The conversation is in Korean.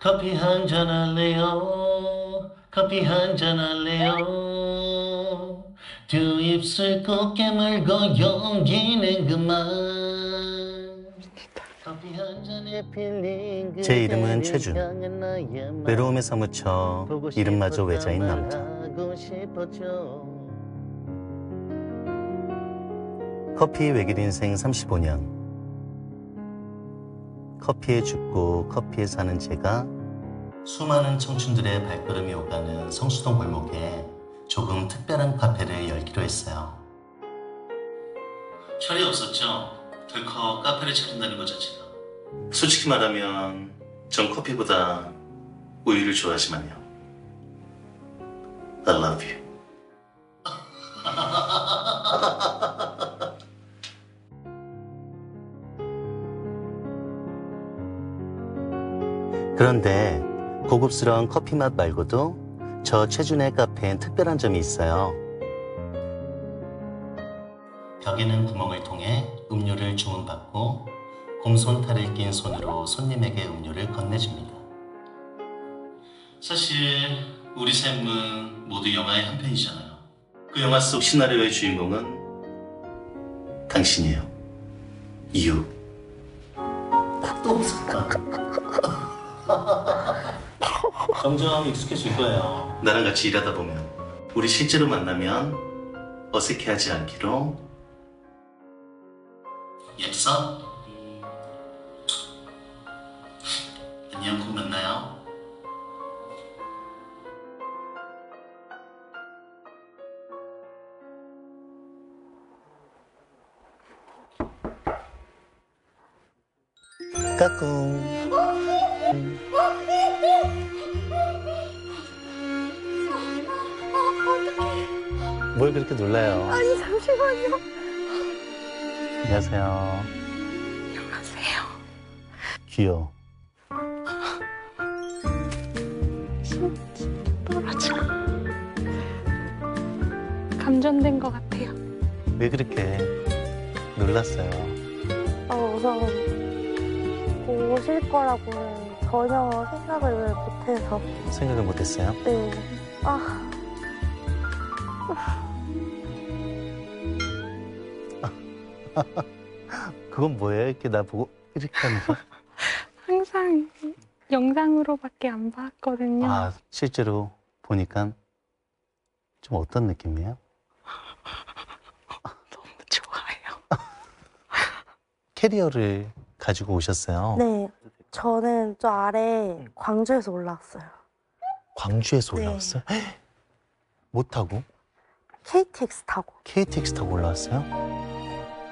커피 한잔 할래요? 커피 한잔 할래요? 두 입술 꼭 깨물고 용기는 그만 제 이름은 최준. 외로움에 사무쳐 이름마저 외자인 남자. 커피 외길 인생 35년. 커피에 죽고 커피에 사는 제가 수많은 청춘들의 발걸음이 오가는 성수동 골목에 조금 특별한 카페를 열기로 했어요. 철이 없었죠. 덜컥 카페를 차린다는 것 자체가. 솔직히 말하면 전 커피보다 우유를 좋아하지만요. I love you. 그런데 고급스러운 커피 맛 말고도 저 최준의 카페엔 특별한 점이 있어요. 벽에는 구멍을 통해 음료를 주문받고 곰손탈을 낀 손으로 손님에게 음료를 건네줍니다. 사실 우리 삶은 모두 영화의 한 편이잖아요. 그 영화 속 시나리오의 주인공은 당신이에요. 이유. 또 웃었다. 점점 익숙해질 거예요. 나랑 같이 일하다 보면 우리 실제로 만나면 어색해하지 않기로 약속? 안녕, 곧 만나요. 까꿍. 뭘 그렇게 놀라요? 아니 잠시만요. 안녕하세요. 안녕하세요. 귀여워. 떨어지고 감전된 것 같아요. 왜 그렇게 놀랐어요? 어, 우선 오실 거라고는 전혀 생각을 못해서 생각을 못했어요? 네. 아, 그건 뭐예요? 이렇게 나 보고 이렇게 하는 거? 항상 영상으로밖에 안 봤거든요. 아, 실제로 보니까 좀 어떤 느낌이에요? 너무 좋아요. 캐리어를 가지고 오셨어요. 네. 저는 저 아래 광주에서 올라왔어요. 광주에서 네. 올라왔어요? 못 타고? KTX 타고. KTX 타고 올라왔어요?